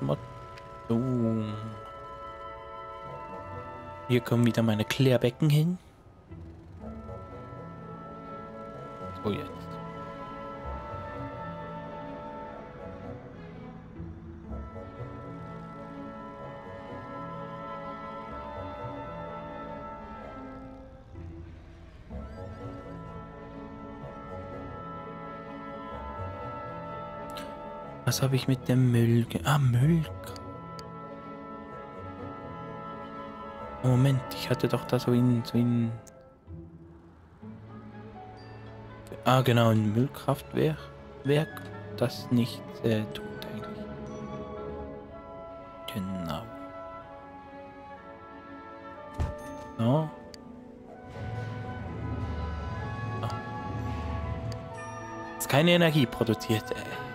Schmott. So. Hier kommen wieder meine Klärbecken hin. So jetzt. Was habe ich mit dem Müll? Ah, Müll. Moment, ich hatte doch da so in so in Ah, genau, ein Müllkraftwerk, Werk, das nichts äh, tut eigentlich. Genau. So. Ah. Keine Energie produziert. Äh.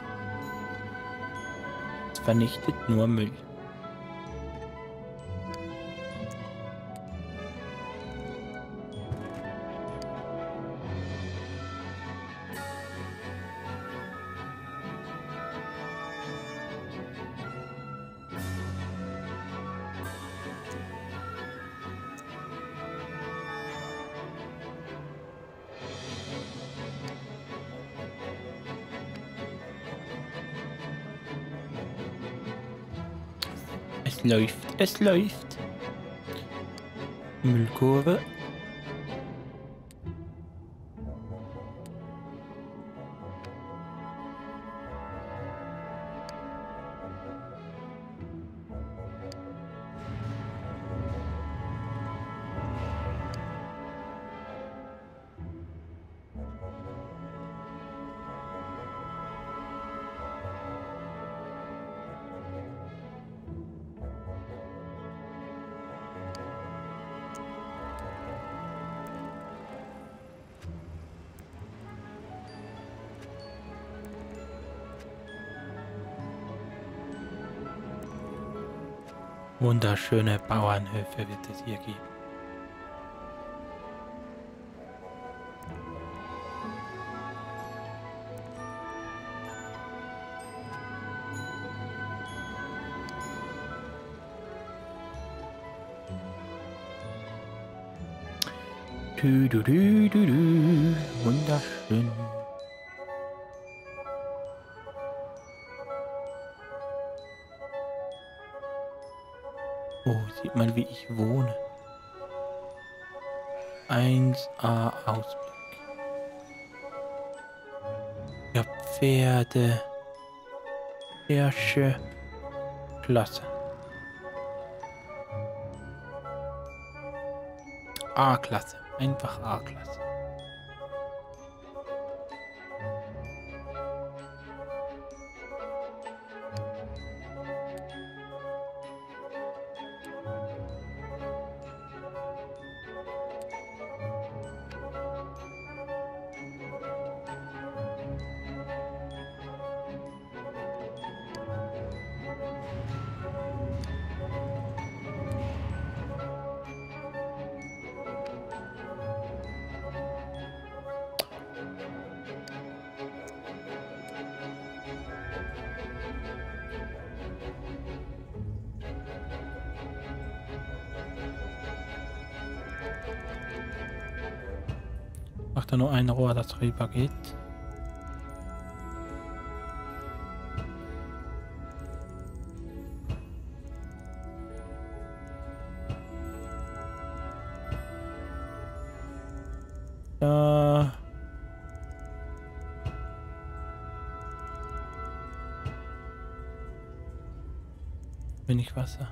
Vernichtet nur Müll. Läuft, es läuft. Müllkurve. Wunderschöne Bauernhöfe wird es hier geben. Du, du, du, du, du. Wunderschön. Oh, sieht mal, wie ich wohne. 1A Ausblick. Ja, Pferde. Hirsche. Klasse. A-Klasse. Einfach A-Klasse. Da nur ein Rohr, das rüber geht. Da. Wenig Wasser.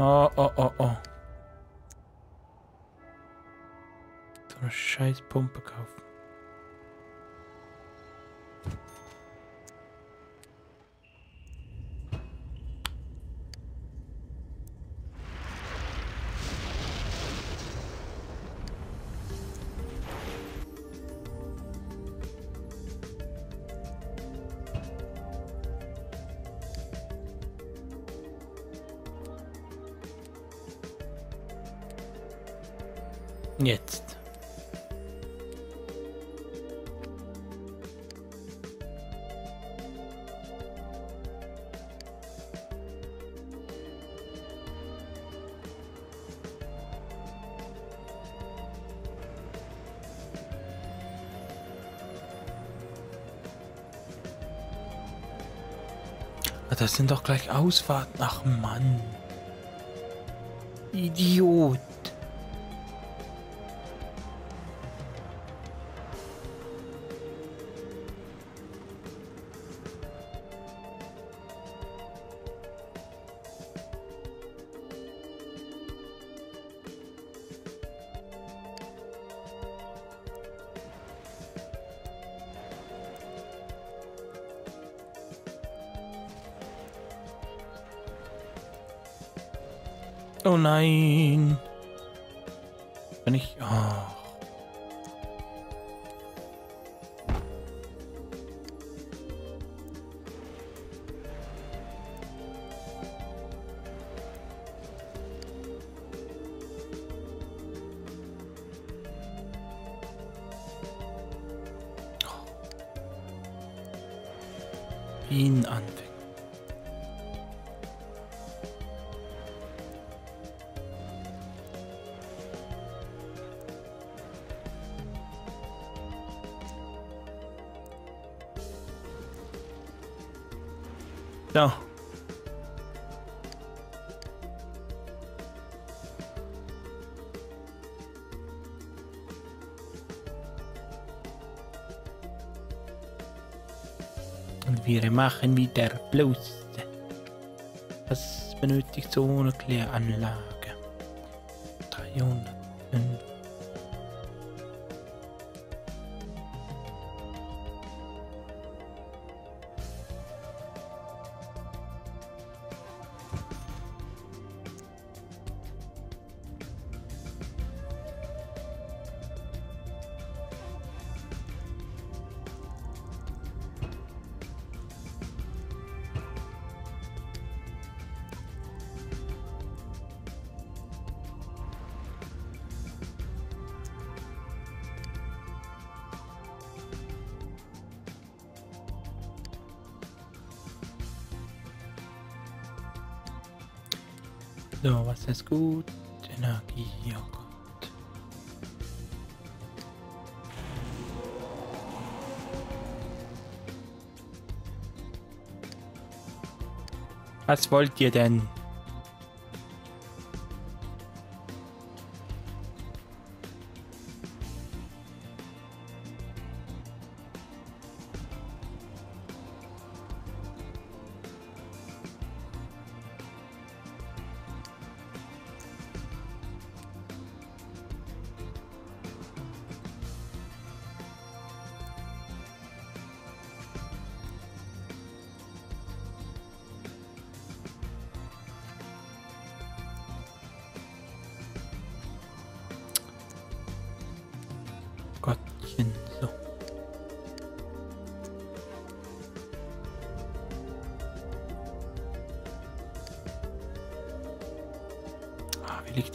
Oh, oh, oh, oh. Eine scheiß Pumpe kaufen. Jetzt. Das sind doch gleich Ausfahrten. Ach Mann. Idiot. Oh nein. Wenn ich. Oh. Ihn anfängt. So. Und wir machen wieder bloß. Was benötigt so eine Kläranlage? 305. So, was ist gut? Energie, oh Gott. Was wollt ihr denn?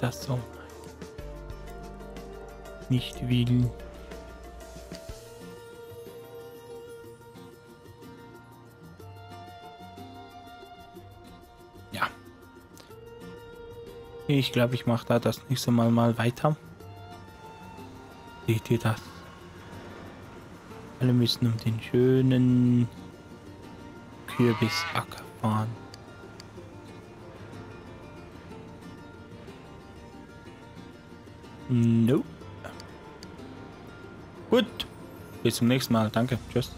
Das so? Nicht will. Ja. Ich glaube, ich mache da das nächste Mal mal weiter. Seht ihr das? Alle müssen um den schönen Kürbisacker fahren. Nope. Gut. Bis zum nächsten Mal. Danke. Tschüss.